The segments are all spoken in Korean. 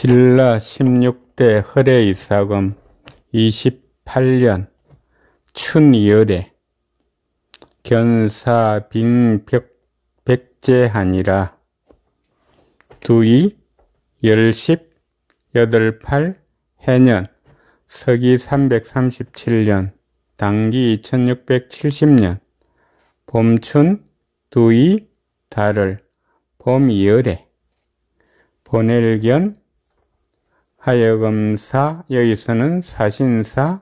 신라 16대 허례이사금 28년 춘열에 견사 빙벽 백제하니라. 두이 열십 여덟팔 해년 서기 337년 당기 2670년 봄춘 두이 달을 봄이열에 보낼견 하여금사 여기서는 사신사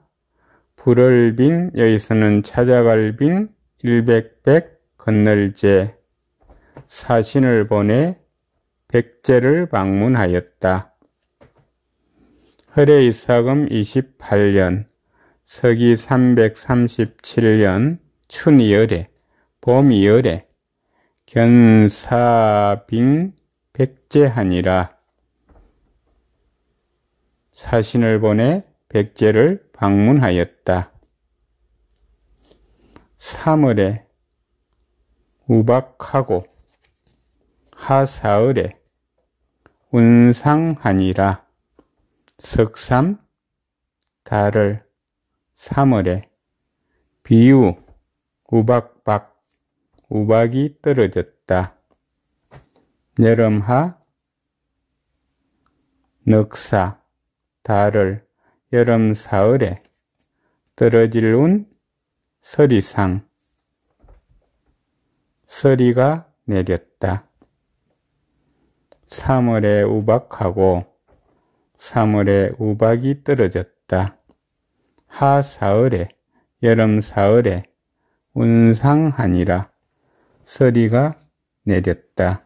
불을빙 여기서는 찾아갈빙 일백백 건널제 사신을 보내 백제를 방문하였다. 허례이사금 28년 서기 337년 춘이열에 봄이열에 견사빙 백제하니라 사신을 보내 백제를 방문하였다. 3월에 우박하고 하사을에 운상하니라 석삼 달을 3월에 비유 우박박 우박이 떨어졌다. 여름하 넉사 달을 여름 사흘에 떨어질 운 서리상 서리가 내렸다. 3월에 우박하고 3월에 우박이 떨어졌다. 하사흘에 여름 사흘에 운상하니라 서리가 내렸다.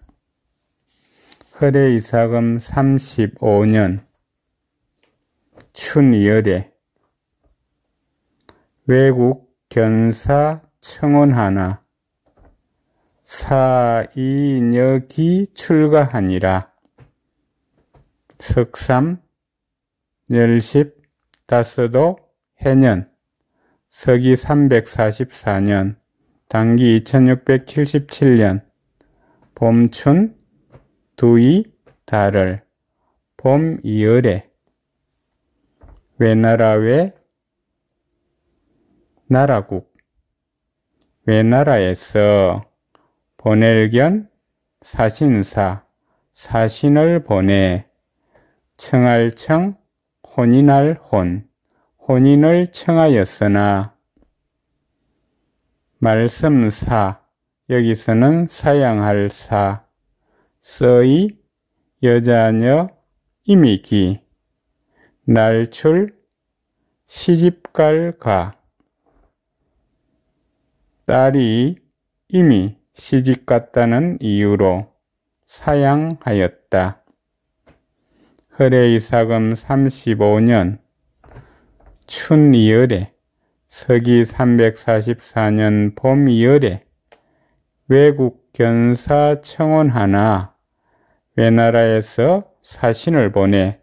허례이사금 35년 춘열에 외국 견사 청원하나. 사이녀기 출가하니라. 석삼 열십 다섯도 해년. 서기 344년. 당기 2677년. 봄춘 두이 달을. 봄 이열에 외나라 외 나라국. 외나라에서? 보낼견 사신사. 사신을 보내. 청할 청 혼인할 혼. 혼인을 청하였으나 말씀사. 여기서는 사양할 사. 서이 여자녀 이미기 날출 시집갈 가 딸이 이미 시집 갔다는 이유로 사양하였다. 허례이사금 35년 춘이열에 서기 344년 봄이열에 외국 견사 청원 하나 외나라에서 사신을 보내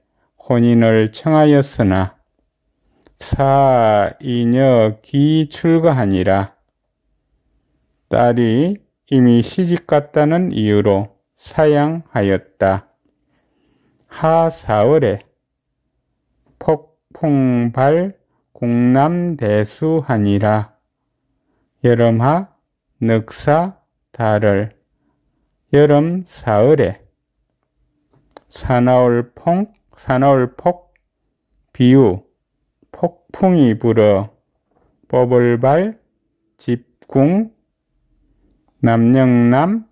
혼인을 청하였으나 사이녀 기출가하니라 딸이 이미 시집갔다는 이유로 사양하였다. 하사월에 폭풍발 공남대수하니라 여름하 늑사 달을 여름 사흘에 사나울풍 산월폭 비유 폭풍이 불어 버블발 집궁 남영남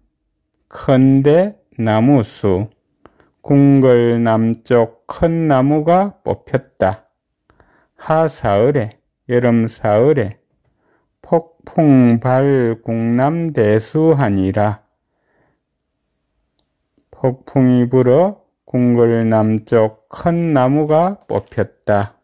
큰대 나무수 궁궐 남쪽 큰 나무가 뽑혔다. 하사흘에 여름 사흘에 폭풍발 궁남대수하니라. 폭풍이 불어 궁궐 남쪽 큰 나무가 뽑혔다.